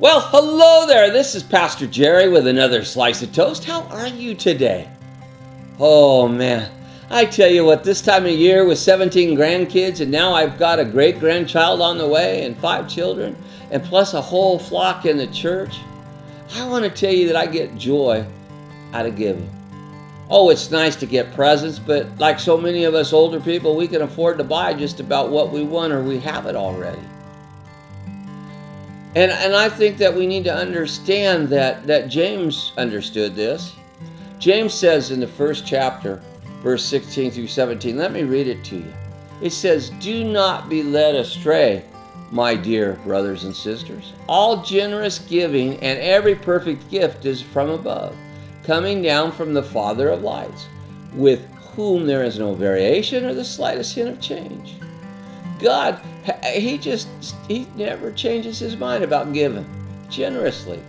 Well, hello there. This is Pastor Jerry with another slice of toast. How are you today? Oh, man. I tell you what, this time of year with 17 grandkids, and now I've got a great grandchild on the way, and five children, and plus a whole flock in the church, I want to tell you that I get joy out of giving. Oh, it's nice to get presents, but like so many of us older people, we can afford to buy just about what we want or we have it already. And, and I think that we need to understand that, that James understood this. James says in the first chapter, verse 16 through 17, let me read it to you. It says, Do not be led astray, my dear brothers and sisters. All generous giving and every perfect gift is from above, coming down from the Father of lights, with whom there is no variation or the slightest hint of change. God, He just, He never changes His mind about giving generously.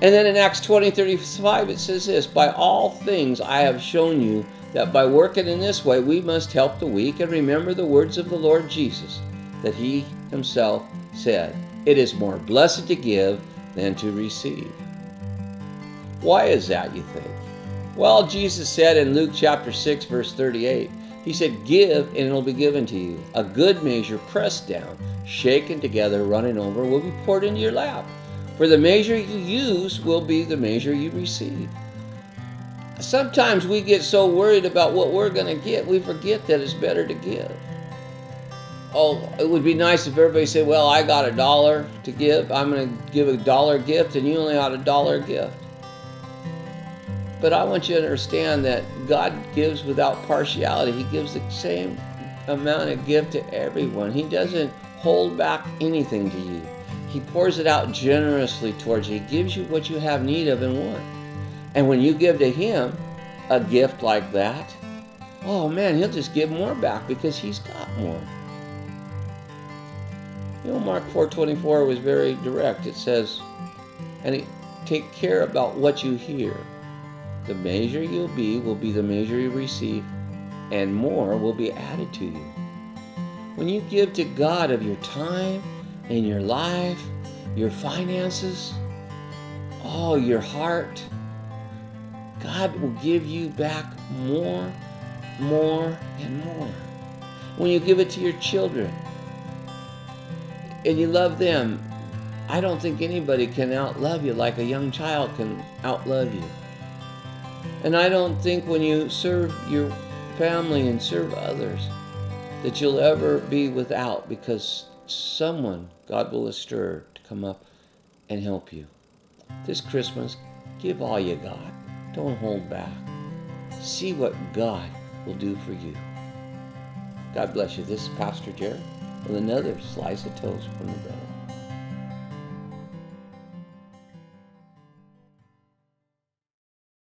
And then in Acts 20 35, it says this By all things I have shown you that by working in this way we must help the weak and remember the words of the Lord Jesus, that He Himself said, It is more blessed to give than to receive. Why is that, you think? Well, Jesus said in Luke chapter 6, verse 38, he said, Give, and it'll be given to you. A good measure, pressed down, shaken together, running over, will be poured into your lap. For the measure you use will be the measure you receive. Sometimes we get so worried about what we're going to get, we forget that it's better to give. Oh, it would be nice if everybody said, Well, I got a dollar to give. I'm going to give a dollar gift, and you only got a dollar gift. But I want you to understand that God gives without partiality. He gives the same amount of gift to everyone. He doesn't hold back anything to you. He pours it out generously towards you. He gives you what you have need of and want. And when you give to Him a gift like that, oh man, He'll just give more back because He's got more. You know, Mark 4:24 was very direct. It says, "And take care about what you hear." The measure you'll be will be the measure you receive, and more will be added to you. When you give to God of your time and your life, your finances, oh, your heart, God will give you back more, more, and more. When you give it to your children and you love them, I don't think anybody can outlove you like a young child can outlove you. And I don't think when you serve your family and serve others that you'll ever be without because someone God will stir to come up and help you. This Christmas, give all you got. Don't hold back. See what God will do for you. God bless you. This is Pastor Jerry with another slice of toast from the bread.